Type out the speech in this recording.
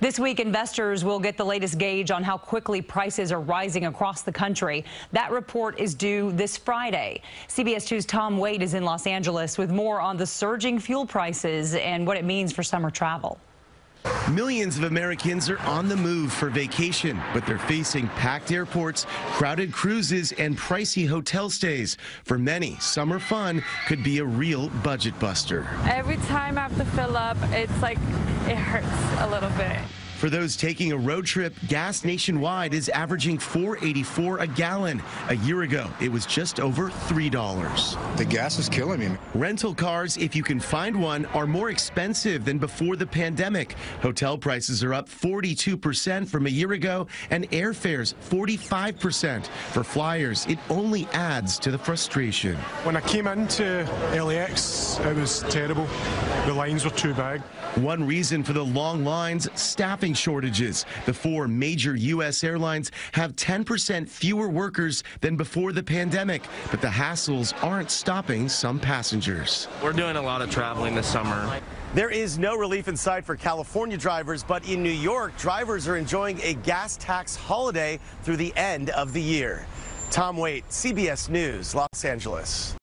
This week, investors will get the latest gauge on how quickly prices are rising across the country. That report is due this Friday. CBS 2's Tom Wait is in Los Angeles with more on the surging fuel prices and what it means for summer travel. Millions of Americans are on the move for vacation, but they're facing packed airports, crowded cruises, and pricey hotel stays. For many, summer fun could be a real budget buster. Every time I have to fill up, it's like it hurts a little bit. For those taking a road trip, gas nationwide is averaging 4.84 a gallon. A year ago, it was just over $3. The gas is killing me. Rental cars, if you can find one, are more expensive than before the pandemic. Hotel prices are up 42% from a year ago, and airfares 45%. For flyers, it only adds to the frustration. When I came into LAX, it was terrible. The lines were too big. One reason for the long lines, staffing shortages. The four major U.S. airlines have 10% fewer workers than before the pandemic, but the hassles aren't stopping some passengers. We're doing a lot of traveling this summer. There is no relief in sight for California drivers, but in New York, drivers are enjoying a gas tax holiday through the end of the year. Tom Wait, CBS News, Los Angeles.